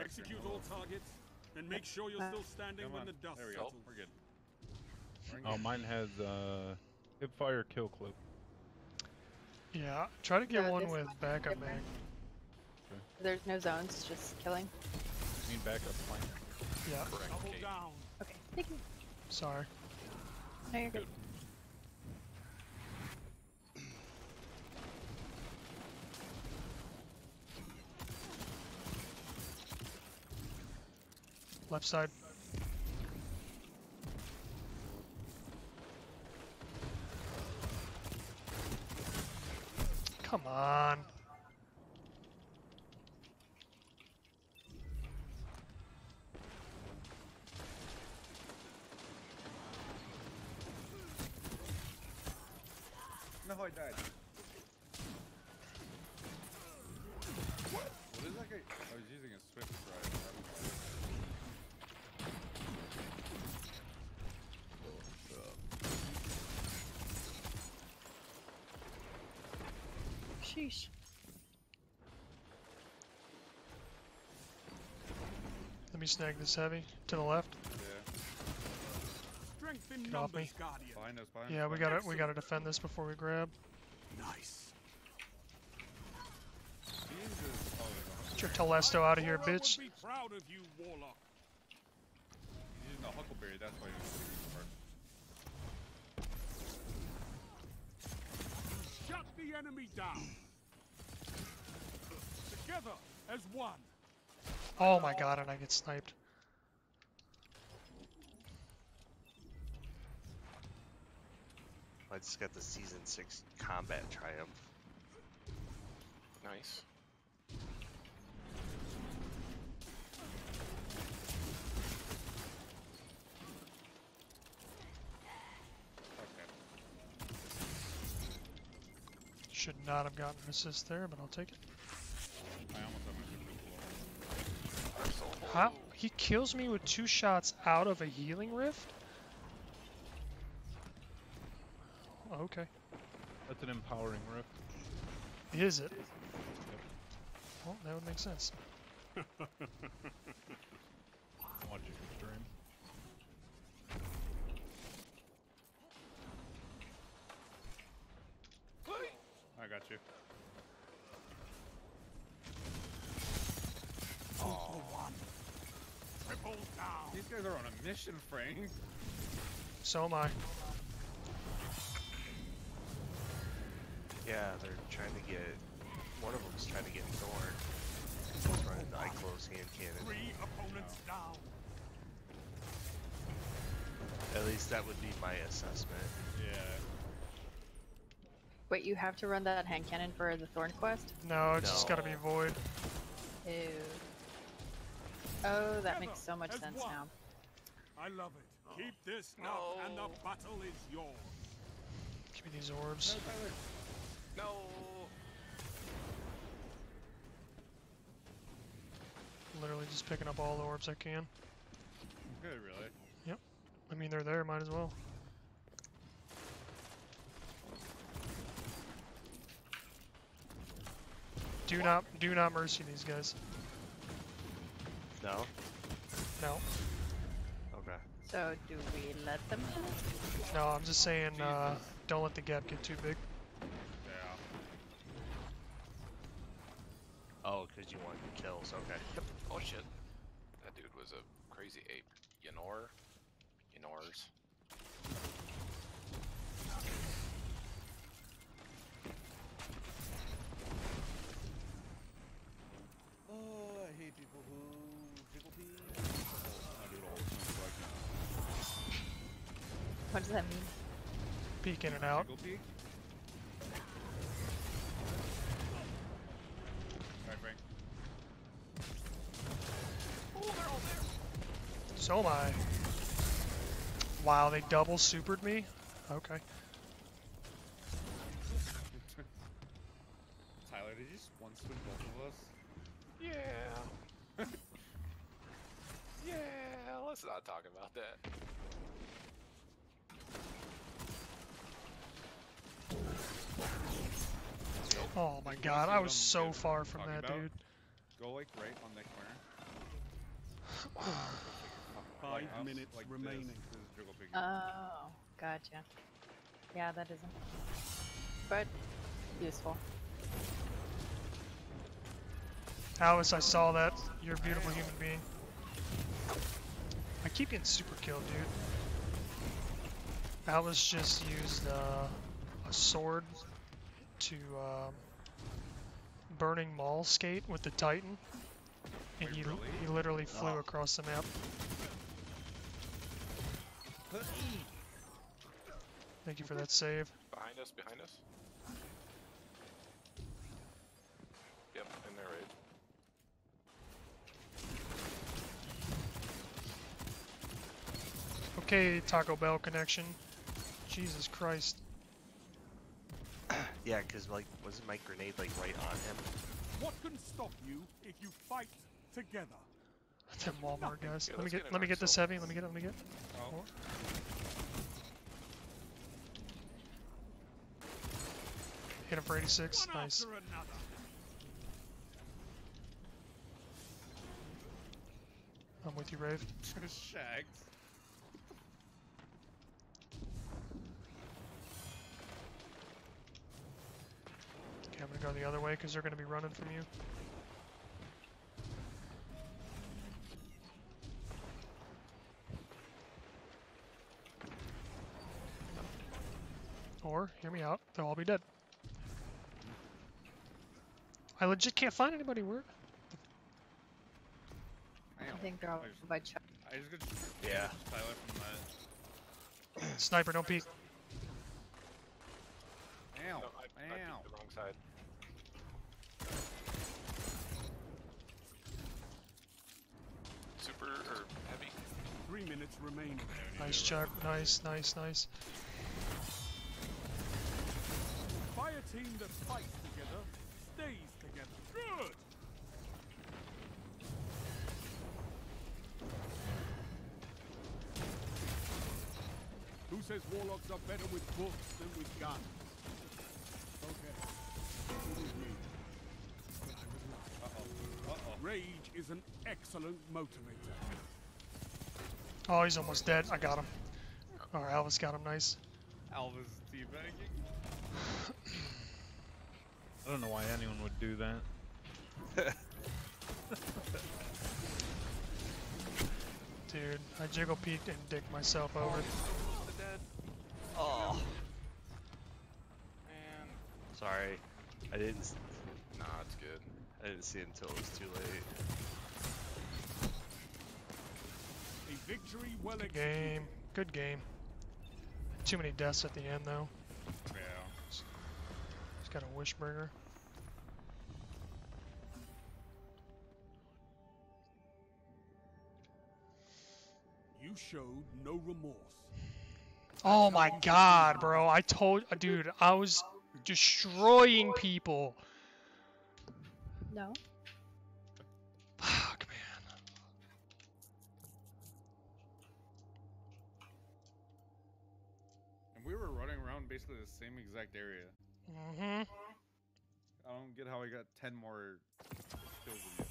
Rock, Execute all targets, and make sure you're still standing Come when on. the dust there we go. settles. We're good. We're Oh, good. mine has uh, hip fire kill clip. Yeah, try to get Yeah, one with one's backup different. mag. There's no zones, just killing. You mean backup flank? Yeah, Correct, Double Kate. down. Okay, thank you. sorry. No, you're good. Left side. Come on. No, I died. Sheesh. Let me snag this heavy to the left. Yeah. Get off me. Behind us, behind Yeah, us. we gotta we gotta defend this before we grab. Nice. us. Jesus. Oh, there's a Get your Telesto out of here, bitch. Be proud of you, Warlock. He's using a huckleberry. That's why he's using it. Shut the enemy down. Together as one. Oh my god, and I get sniped. I just got the season six combat triumph. Nice. Should not have gotten an assist there, but I'll take it. I almost have my. How he kills me with two shots out of a healing rift? Okay. That's an empowering rift. Is it? Well, that would make sense. I watch you stream. I got you. Two. Triple down. These guys are on a mission, Frank. So am I. Yeah, they're trying to get. One of them's trying to get Thorn. He's running the eye close hand cannon. Three opponents down. At least that would be my assessment. Yeah. Wait, you have to run that hand cannon for the Thorn quest? No, it's just gotta be void. Ew. Oh, that makes so much sense one. now. I love it. Keep this up, oh. and the battle is yours. Give me these orbs. No. Literally just picking up all the orbs I can. Good, really. Yep. I mean, they're there, might as well. Do not, do not mercy these guys. No? No, Okay. So, do we let them in? no, I'm just saying, uh, don't let the gap get too big. Yeah. Oh, because you want kills. Okay. Oh shit. That dude was a crazy ape. Ynor? Ynors. Oh, I hate people who jiggle pee. I do it all the time, so I can What does that mean? Peek in and out. jiggle pee. Sorry, Frank. So am I. Wow, they double supered me? Okay. Tyler, did you just one swing both of us? Yeah. yeah, let's not talk about that. Oh my You god, I was so get- far from that, about? dude. Go like right on that corner. Five Lighthouse, minutes like remaining. This, this is Oh, gotcha. Yeah, that isn't. But useful. Alice, I saw that. You're a beautiful human being. I keep getting super killed, dude. Alice just used uh, a sword to um, Burning Maul skate with the Titan. And he, he literally flew across the map. Thank you for that save. Behind us, behind us. Yep, in there, right? Okay, Taco Bell connection. Jesus Christ. Yeah, because like, wasn't my grenade like right on him? What can stop you if you fight together? Them Walmart guys. Yeah, let me get, get let me get this heavy. Let me get. Let me get. Oh. Hit him for 86. One Nice. after another. I'm with you, Rave. Shaxx. Okay, I'm gonna go the other way because they're gonna be running from you. Or, hear me out, they'll all be dead. I legit can't find anybody. Where? I think they're all I just- by Chuck. I just got Yeah. Tyler from that. Sniper, don't peek. Ow. No, I, I Ow. picked the wrong side. Super or heavy? Three minutes remaining. Nice check. Nice, nice, nice. Fire team that fights together stays together. Good. Who says warlocks are better with books than with guns? Okay. It is me. But I was right. Uh-oh. Uh-oh. Rage is an excellent motivator. Oh, he's almost dead. I got him. Or Alvis got him. Nice. Alva's teabagging. I don't know why anyone would do that. Dude, I jiggle peeked and dicked myself over. Oh, the dead. Oh, Man. sorry. I didn't. s- Nah, it's good. I didn't see it until it was too late. A victory well Good executed. game. Good game. Too many deaths at the end, though. Yeah. He's got a Wishbringer. You showed no remorse. Oh my god, bro. I told. Dude, I was destroying people. No. Basically the same exact area. Mm hmm. I don't get how I got 10 more kills.